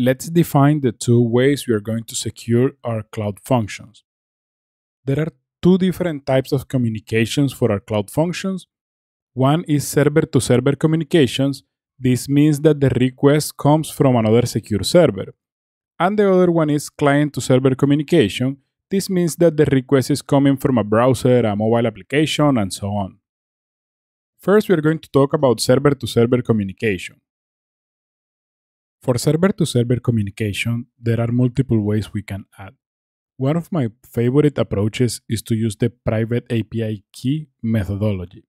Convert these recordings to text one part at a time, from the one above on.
let's define the two ways we are going to secure our cloud functions. There are two different types of communications for our cloud functions. One is server to server communications. This means that the request comes from another secure server. And the other one is client to server communication. This means that the request is coming from a browser, a mobile application, and so on. First, we are going to talk about server to server communication. For server to server communication, there are multiple ways we can add. One of my favorite approaches is to use the private API key methodology,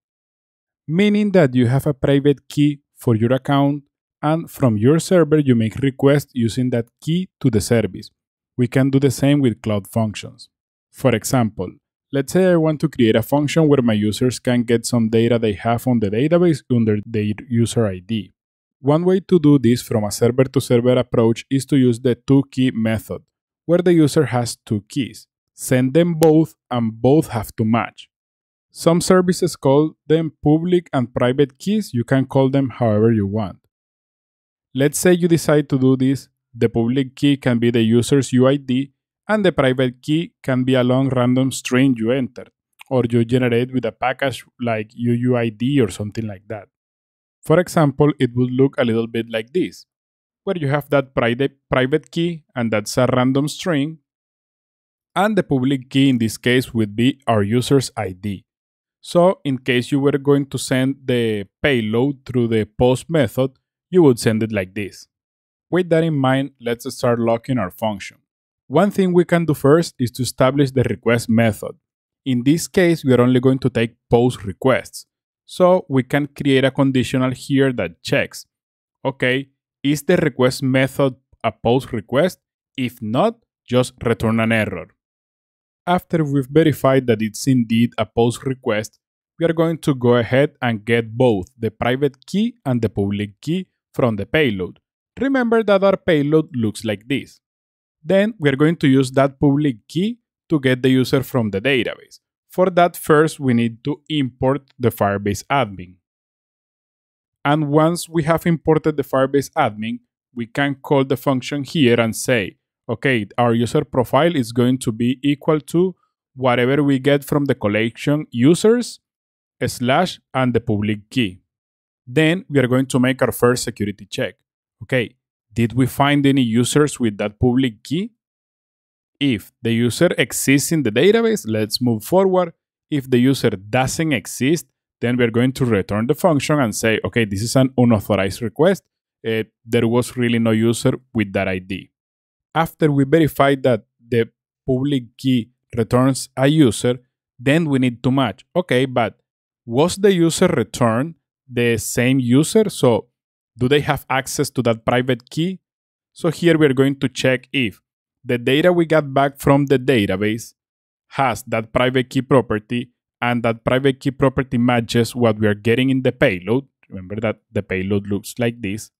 meaning that you have a private key for your account and from your server you make requests using that key to the service. We can do the same with cloud functions. For example, let's say I want to create a function where my users can get some data they have on the database under their user ID. One way to do this from a server to server approach is to use the two key method where the user has two keys. Send them both and both have to match. Some services call them public and private keys. You can call them however you want. Let's say you decide to do this. The public key can be the user's UID and the private key can be a long random string you entered or you generate with a package like UUID or something like that. For example, it would look a little bit like this where you have that private, key, and that's a random string. And the public key in this case would be our user's ID. So, in case you were going to send the payload through the post method, you would send it like this. With that in mind, let's start locking our function. One thing we can do first is to establish the request method. In this case, we are only going to take post requests. So we can create a conditional here that checks, okay, is the request method a post request? If not, just return an error. After we've verified that it's indeed a post request, we are going to go ahead and get both the private key and the public key from the payload. Remember that our payload looks like this. Then we are going to use that public key to get the user from the database. For that, first we need to import the Firebase admin. And once we have imported the Firebase admin, we can call the function here and say, okay, our user profile is going to be equal to whatever we get from the collection users slash and the public key. Then we are going to make our first security check. Okay, did we find any users with that public key? If the user exists in the database, let's move forward. If the user doesn't exist, then we're going to return the function and say, okay, this is an unauthorized request. Uh, there was really no user with that ID. After we verify that the public key returns a user, then we need to match. Okay, but was the user returned the same user? So do they have access to that private key? So here we're going to check if the data we got back from the database has that private key property and that private key property matches what we are getting in the payload, remember that the payload looks like this,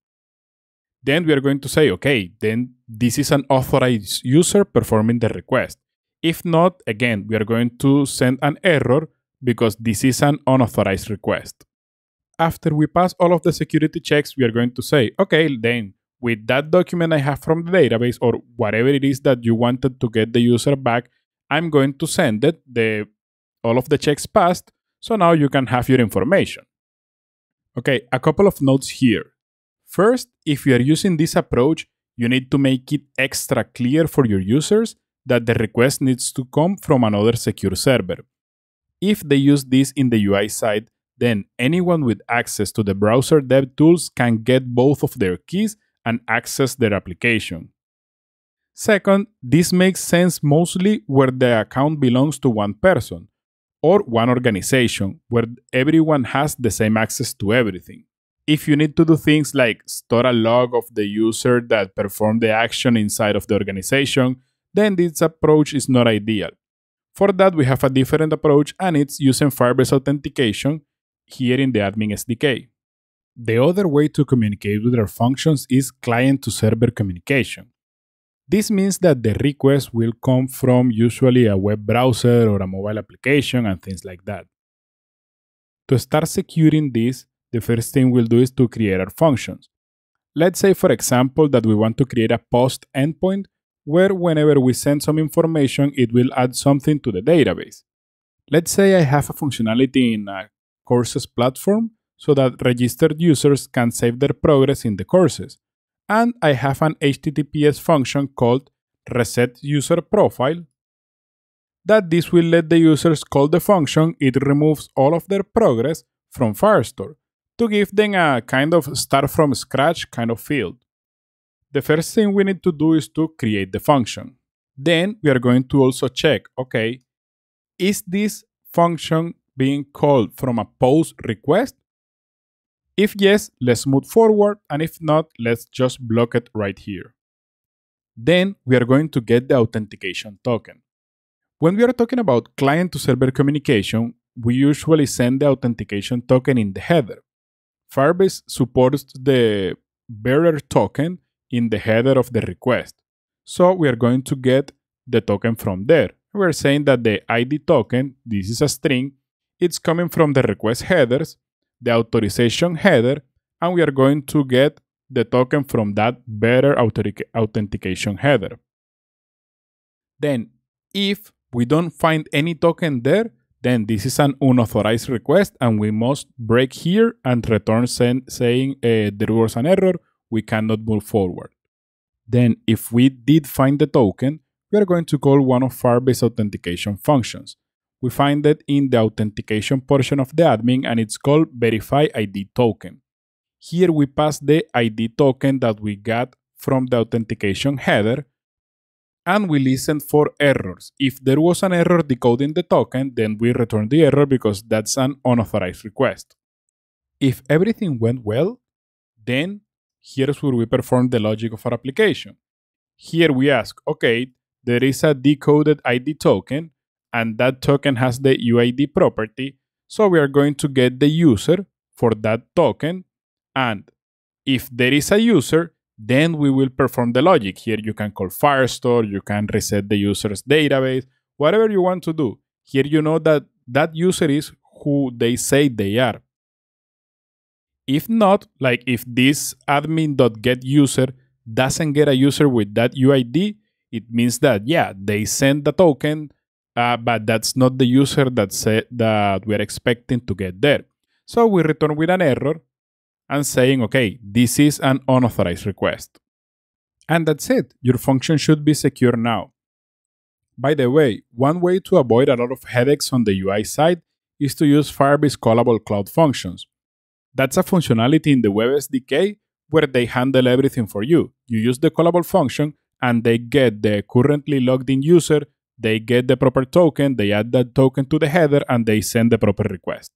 then we are going to say, okay, then this is an authorized user performing the request. If not, again, we are going to send an error because this is an unauthorized request. After we pass all of the security checks, we are going to say, okay, then with that document I have from the database or whatever it is that you wanted to get the user back, I'm going to send it. The all of the checks passed, so now you can have your information. Okay, a couple of notes here. First, if you are using this approach, you need to make it extra clear for your users that the request needs to come from another secure server. If they use this in the UI side, then anyone with access to the browser dev tools can get both of their keys and access their application. Second, this makes sense mostly where the account belongs to one person, or one organization where everyone has the same access to everything. If you need to do things like store a log of the user that performed the action inside of the organization, then this approach is not ideal. For that, we have a different approach and it's using Firebase authentication here in the admin SDK. The other way to communicate with our functions is client to server communication. This means that the request will come from usually a web browser or a mobile application and things like that. To start securing this, the first thing we'll do is to create our functions. Let's say, for example, that we want to create a post endpoint where whenever we send some information, it will add something to the database. Let's say I have a functionality in a courses platform so that registered users can save their progress in the courses. And I have an HTTPS function called reset user profile that this will let the users call the function, it removes all of their progress from Firestore to give them a kind of start from scratch kind of field. The first thing we need to do is to create the function. Then we are going to also check, okay, is this function being called from a post request? If yes, let's move forward, and if not, let's just block it right here. Then we are going to get the authentication token. When we are talking about client to server communication, we usually send the authentication token in the header. Firebase supports the bearer token in the header of the request. So we are going to get the token from there. We're saying that the ID token, this is a string, it's coming from the request headers, the authorization header, and we are going to get the token from that bearer authentication header. Then, if we don't find any token there, then this is an unauthorized request and we must break here and return saying uh, there was an error, we cannot move forward. Then if we did find the token, we are going to call one of Firebase authentication functions. We find it in the authentication portion of the admin and it's called verify ID token. Here we pass the ID token that we got from the authentication header and we listen for errors. If there was an error decoding the token, then we return the error because that's an unauthorized request. If everything went well, then here's where we perform the logic of our application. Here we ask, okay, there is a decoded ID token, and that token has the UID property, so we are going to get the user for that token, and if there is a user, then we will perform the logic. Here you can call Firestore, you can reset the user's database, whatever you want to do. Here you know that that user is who they say they are. If not, like if this admin.getUser doesn't get a user with that UID, it means that yeah, they send the token, uh, but that's not the user that said that we're expecting to get there. So we return with an error and saying, okay, this is an unauthorized request. And that's it. Your function should be secure now. By the way, one way to avoid a lot of headaches on the UI side is to use Firebase callable cloud functions. That's a functionality in the Web SDK where they handle everything for you. You use the callable function and they get the currently logged in user, they get the proper token, they add that token to the header, and they send the proper request.